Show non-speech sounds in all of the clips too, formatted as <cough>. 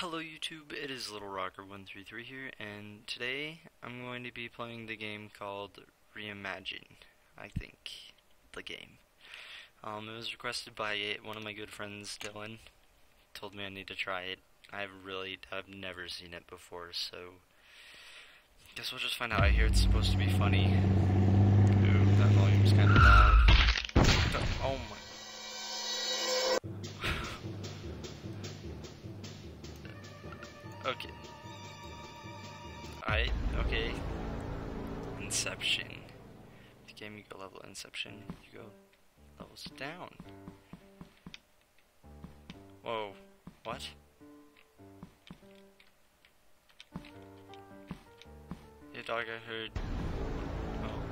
Hello YouTube, it is Littlerocker133 here, and today I'm going to be playing the game called Reimagine, I think, the game. Um, it was requested by one of my good friends, Dylan, told me I need to try it. I really I've never seen it before, so guess we'll just find out. I hear it's supposed to be funny. Ooh, that volume's kind of loud. Oh my Inception, you go levels down. Whoa. What? Yeah, dog, I heard. Oh.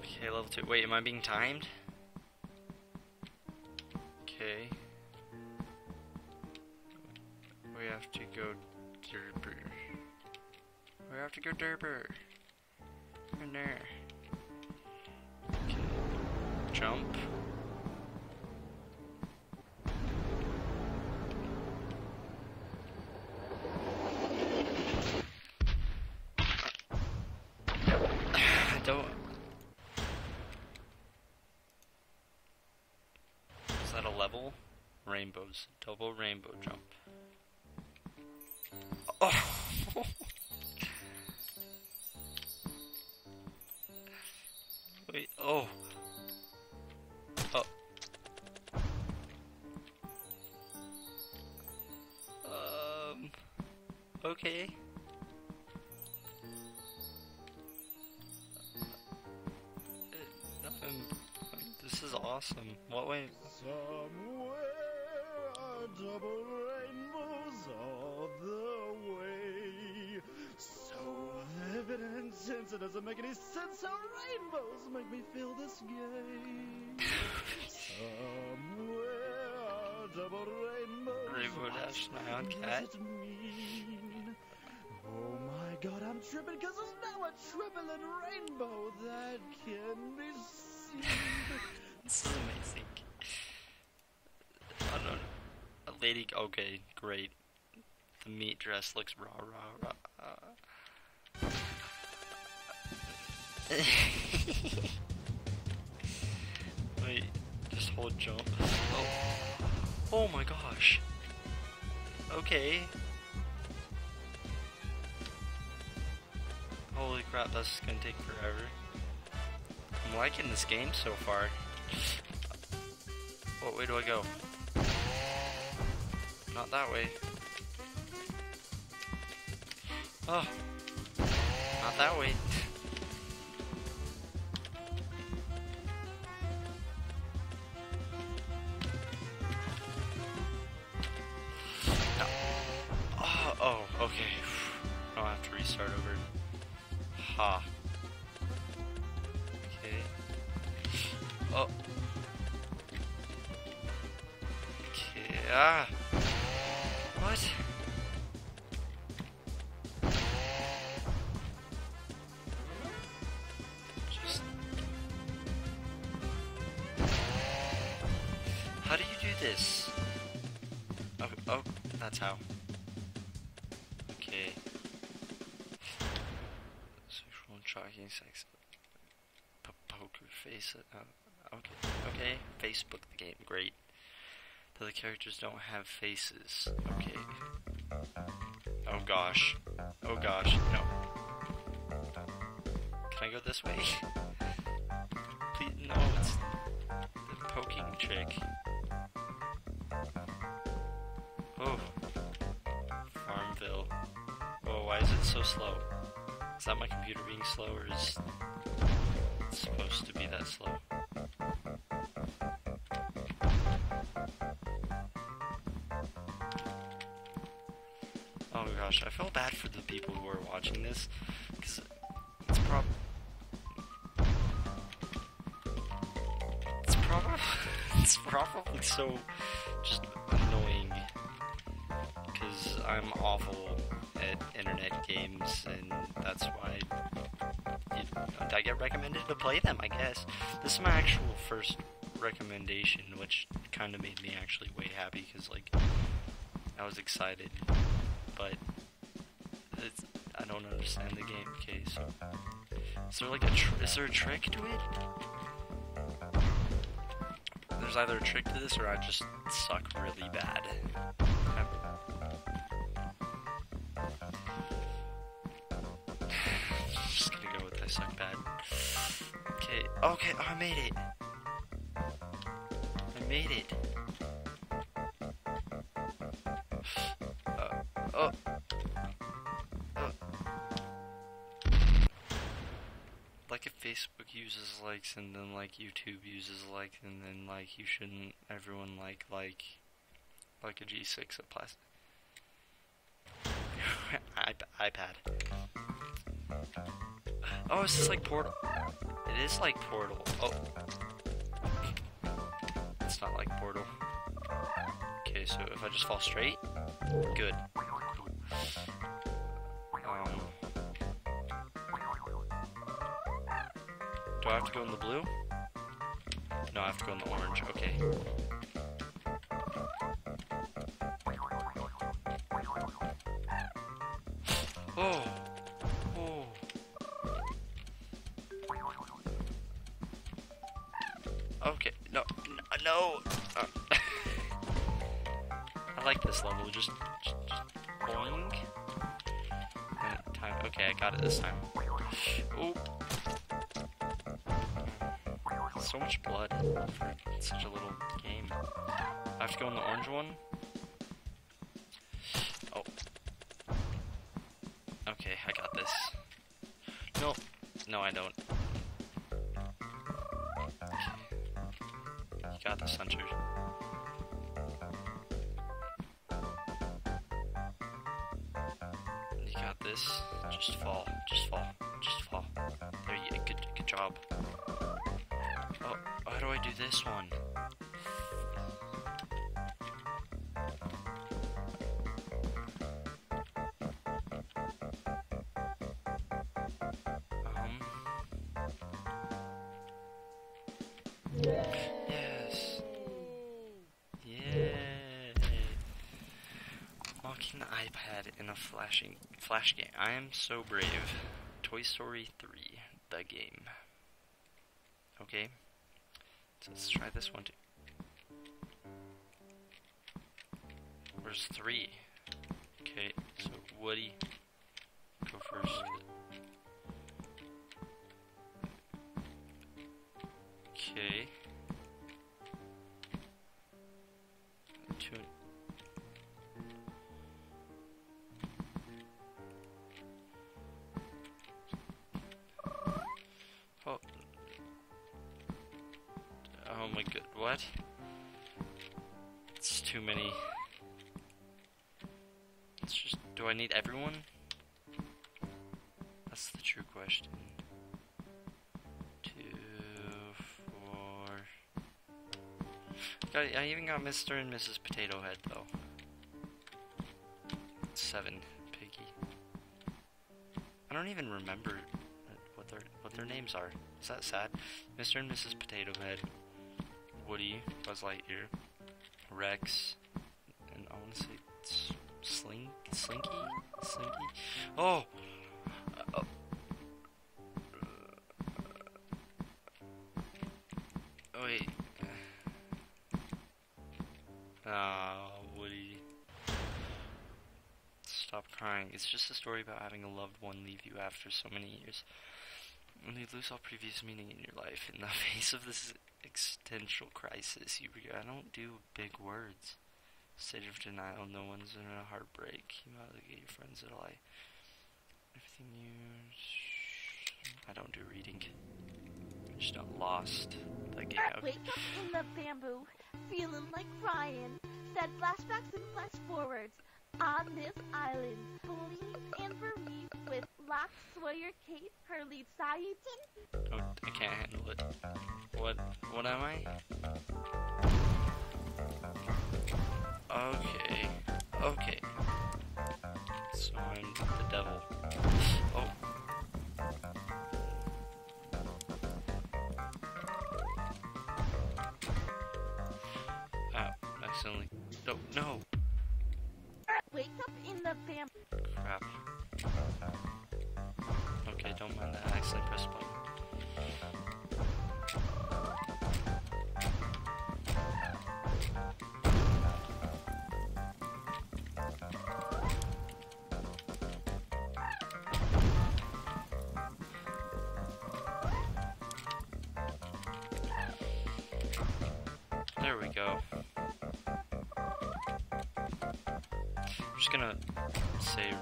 Okay, level 2. Wait, am I being timed? Okay. We have to go derber. We have to go derber. In there. Jump. <sighs> Is that a level? Rainbows. Double rainbow jump. Oh. <laughs> Wait, oh. Okay. Uh, um, this is awesome. What way? Somewhere a double rainbows all the way. So vivid and intense, it doesn't make any sense how rainbows make me feel this gay. <laughs> Somewhere a double rainbows. Rainbow Dash Nyan Cat. I'm tripping because there's now a triplet rainbow that can be seen. <laughs> This amazing. I don't. A lady. Okay, great. The meat dress looks raw, raw. Uh. Wait, just hold jump. Oh. Oh my gosh. Okay. Holy crap, that's gonna take forever. I'm liking this game so far. What way do I go? Not that way. Oh. Not that way. Oh. Okay. Ah. What? Just. How do you do this? Oh, oh, that's how. Okay. Sexual shocking sex. Poker face it. Uh, okay, okay. Facebook the game, great. The characters don't have faces. Okay. Oh gosh. Oh gosh, no. Can I go this way? <laughs> Please, no, it's the poking trick. Oh. Farmville. Oh, why is it so slow? Is that my computer being slow or is it supposed to be that slow? Bad for the people who are watching this because it's prob it's probably <laughs> it's probably so just annoying because I'm awful at internet games and that's why you, I get recommended to play them. I guess this is my actual first recommendation, which kind of made me actually way happy because like I was excited, don't understand the game. Okay, so is there like a is there a trick to it? There's either a trick to this or I just suck really bad. I'm- just gonna go with I suck bad. Okay, okay, oh, I made it. I made it. And then like YouTube uses like and then like you shouldn't everyone like like like a G6 of plastic. <laughs> iP- iPad. Oh, is this like Portal? It is like Portal. Oh. It's not like Portal. Okay, so if I just fall straight, good. I have to go in the blue? No, I have to go in the orange. Okay. Orange one. Oh. Okay, I got this. No, no, I don't. Okay. Got this, Hunter. You got this. Just fall. Just fall. Just fall. There you good good job. Oh, how do I do this one? Flashing flash game. I am so brave. Toy Story 3, the game. Okay. So let's try this one too. Where's three? Okay, so Woody, go first. Okay. What? It's too many. It's just, do I need everyone? That's the true question. Two, four. Got, I even got Mr. and Mrs. Potato Head though. Seven, Piggy. I don't even remember what their what their names are. Is that sad? Mr. and Mrs. Potato Head, Woody, Buzz Lightyear, Rex, and I want to say Slink, Slinky, Slinky. Oh. Uh, oh. Wait. Ah, Woody. Stop crying. It's just a story about having a loved one leave you after so many years. When you lose all previous meaning in your life, in the <laughs> face of this existential crisis, you I don't do big words. State of denial, no one's in a heartbreak. You obligate your friends that lie. Everything you. I don't do reading. I'm just not lost. Like, yeah, Wake up in the bamboo, feeling like crying. Said flashbacks and flash forwards. On this island, Pauline and Marie Locke, Sawyer, Kate, Hurley, Sayutin. Oh, I can't handle it. What? What am I? Okay. Okay. So I'm the devil. Oh. Ah, accidentally. No, no. Wake up in the fam. Crap. Okay, don't mind that. I accidentally pressed button. There we go. I'm just gonna say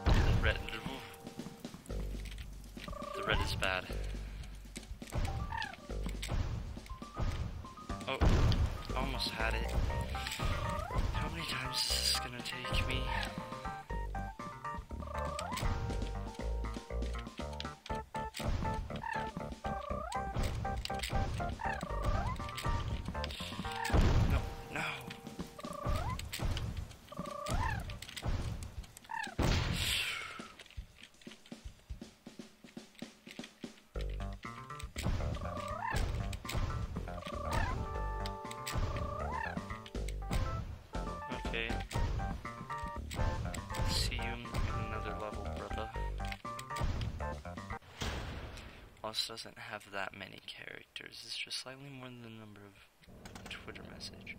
Also doesn't have that many characters. It's just slightly more than the number of Twitter message.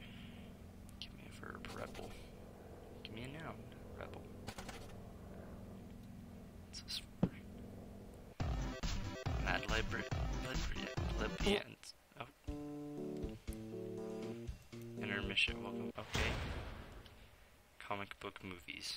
Give me a verb, rebel. Give me a noun, rebel. What's this for? Mad library, library. Oh. Intermission, welcome. Okay. Comic book movies,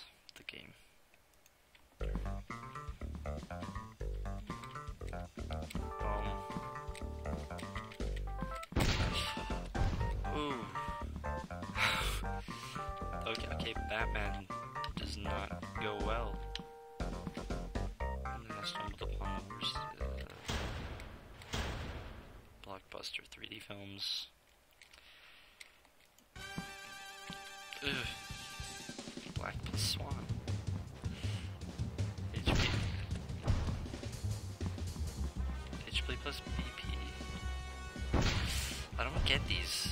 3D. Ugh. Black Swan. HP. HP plus BP. I don't get these.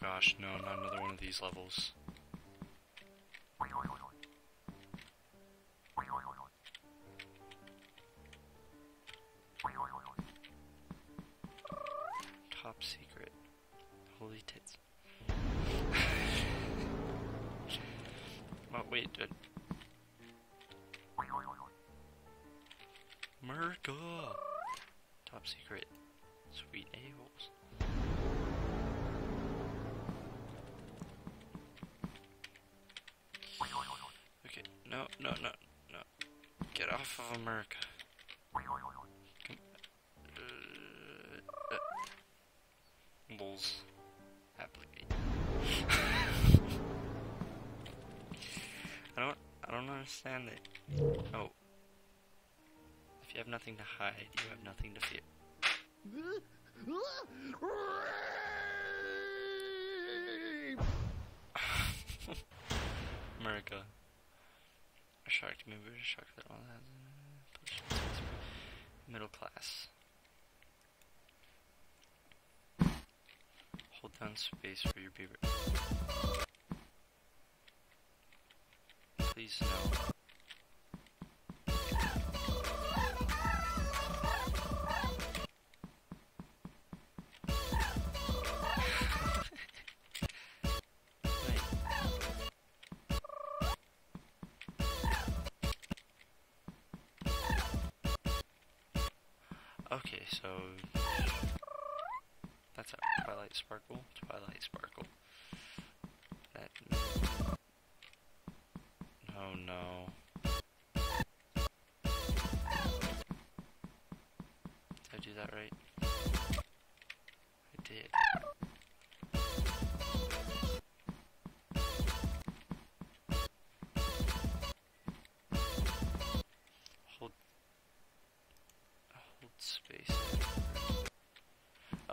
Gosh, no, not another one of these levels. Top secret. Holy tits. oh, wait, uh, America! Top secret. Sweet a-holes. Okay, no, no, no, no. Get off of America. Bulls. Applicate. I don't, I don't understand it. Oh. If you have nothing to hide, you have nothing to fear. <laughs> America. Shark movie, a shark that all that. Uh, middle class. Hold down space for your beaver. Please no. Okay, so that's a Twilight Sparkle, Twilight Sparkle. That Oh no.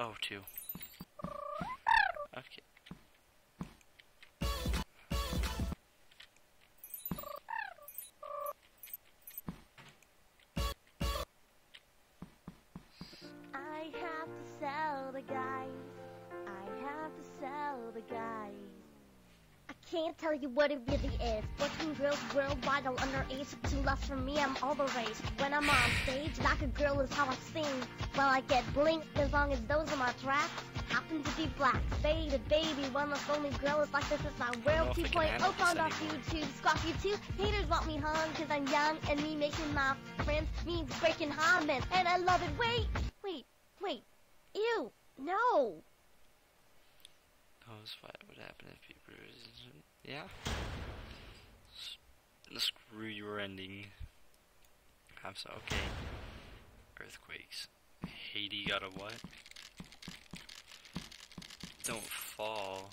oh two. Tell you what it really is. Working girls worldwide all underage. Too less for me, I'm all the rage. When I'm on stage, like a girl is how I sing. Well, I get blinked as long as those are my tracks. Happen to be black. The baby, one of the only girls like this is my world know if I 2.0 handle found off. YouTube. Squawk you too. Haters want me hung cause I'm young and me making my friends means breaking habits. And I love it. Wait, wait, wait. Ew, no. Knows what would happen if people. Yeah. S- Screw your ending. I'm so okay. Earthquakes. Haiti got a what? Don't fall.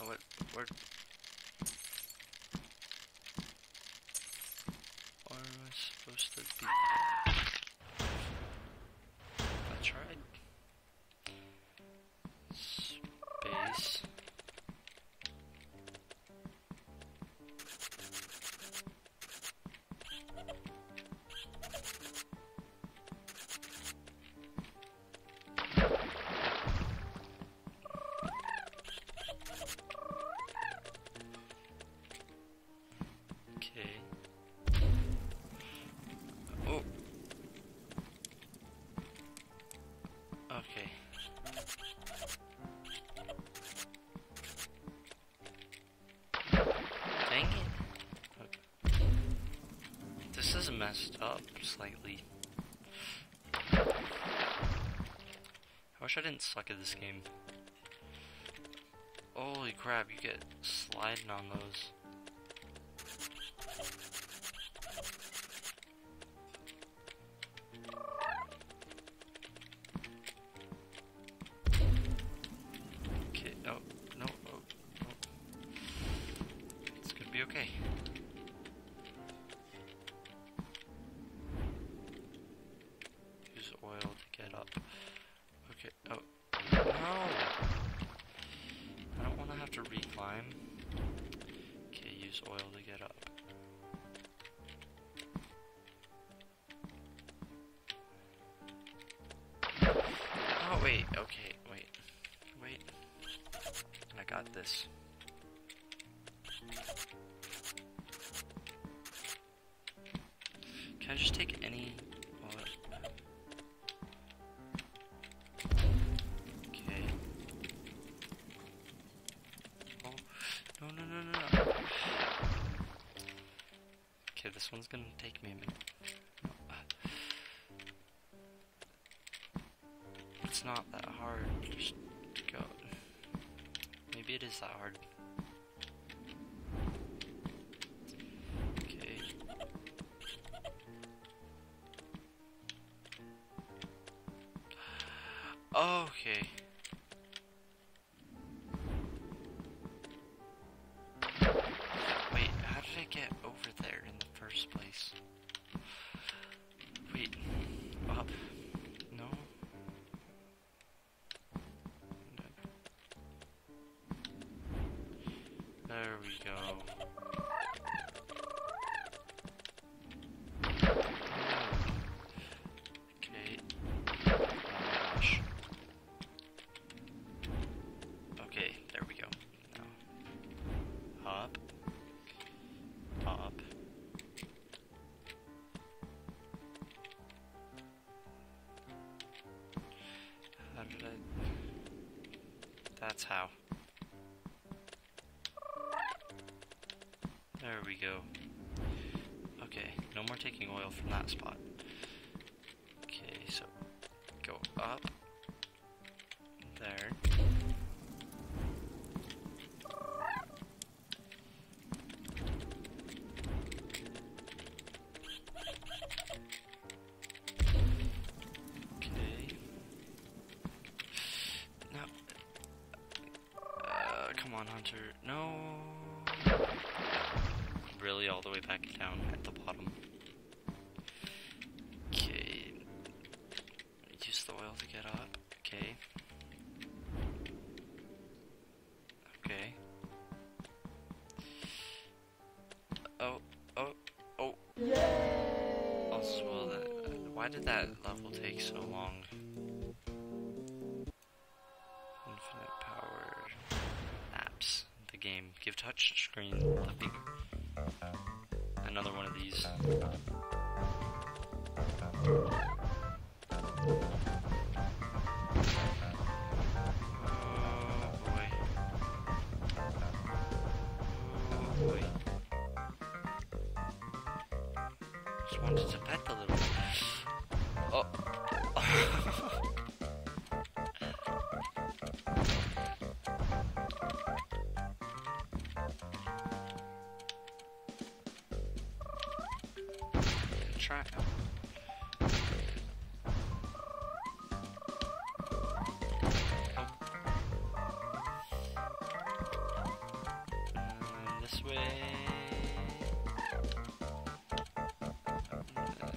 Oh, what? Where? Where am I supposed to be? I tried. Up slightly. I wish I didn't suck at this game. Holy crap, you get sliding on those. Use oil to get up. Okay, oh, no! I don't wanna have to reclimb. Okay, use oil to get up. Oh, wait, okay, wait. Wait. I got this. One's gonna take me a minute. It's not that hard. Just go. Maybe it is that hard. Okay. Okay. That's how. There we go. Okay, no more taking oil from that spot. Why did that level take so long? Infinite power. Apps. The game. Give touch screen. Another one of these. right uh,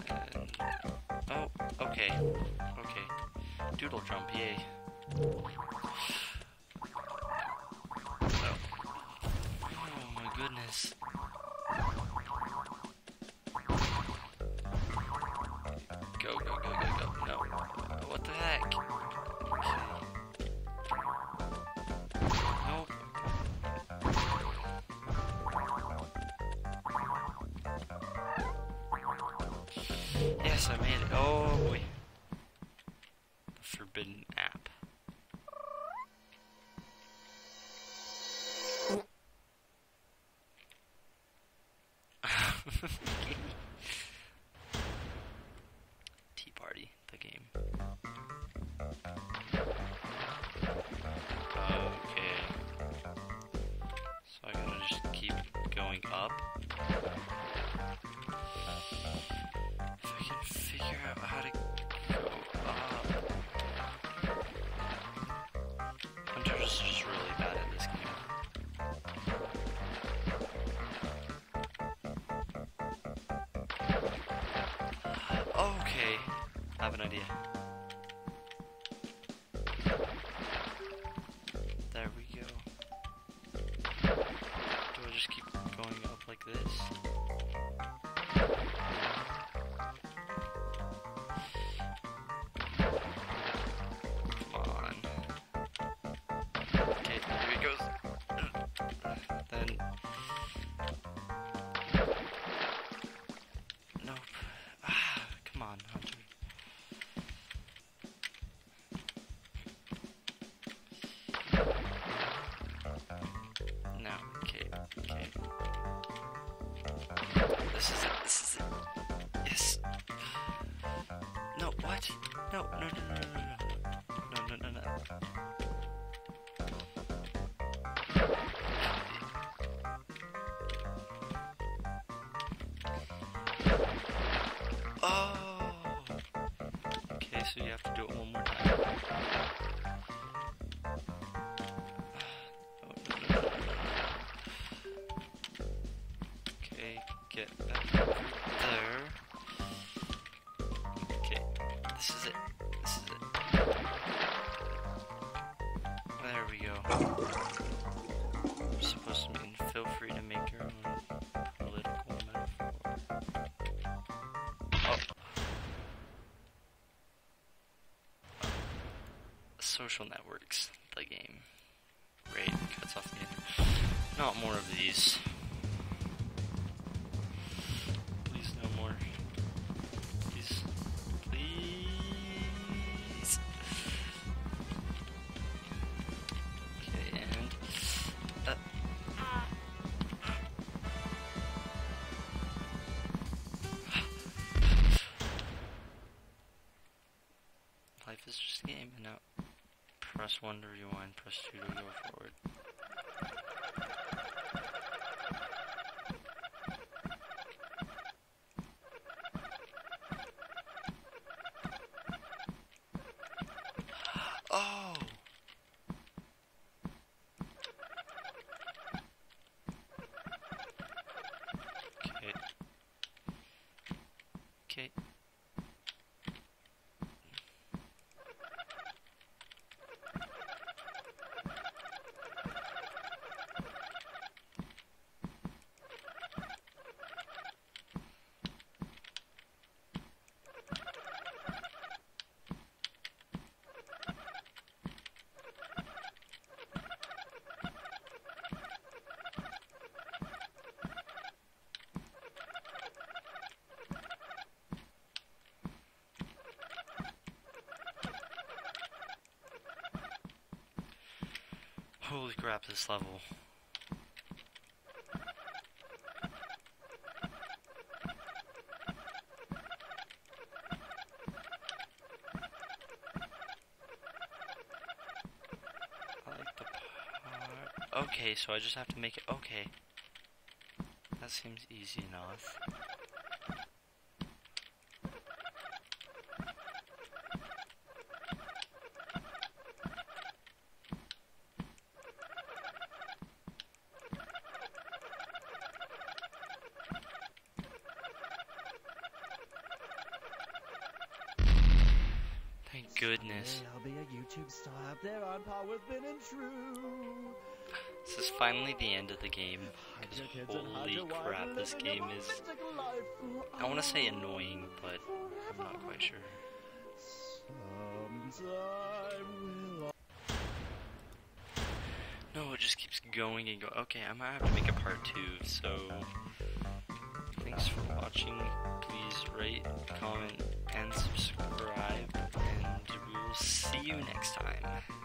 uh, now. Oh, okay. Okay. Doodle jump, yay. I made it. Oh boy. Forbidden have an idea. There we go. Do I just keep going up like this? Oh! Okay, so you have to do it one more time. press 1 to rewind, press 2 to go forward. Holy crap, this level. Okay, so I just have to make it. Okay. That seems easy enough. Goodness. I'll be a YouTube star up there on par with Ben and True. This is finally the end of the game. Hide 'cause your kids and hide holy crap, this game is. mystical life for I want to say annoying, but I'm not quite sure. No, it just keeps going and going. Okay, I might have to make a part two, so. Thanks for watching. Please rate, comment, and subscribe, will see you next time.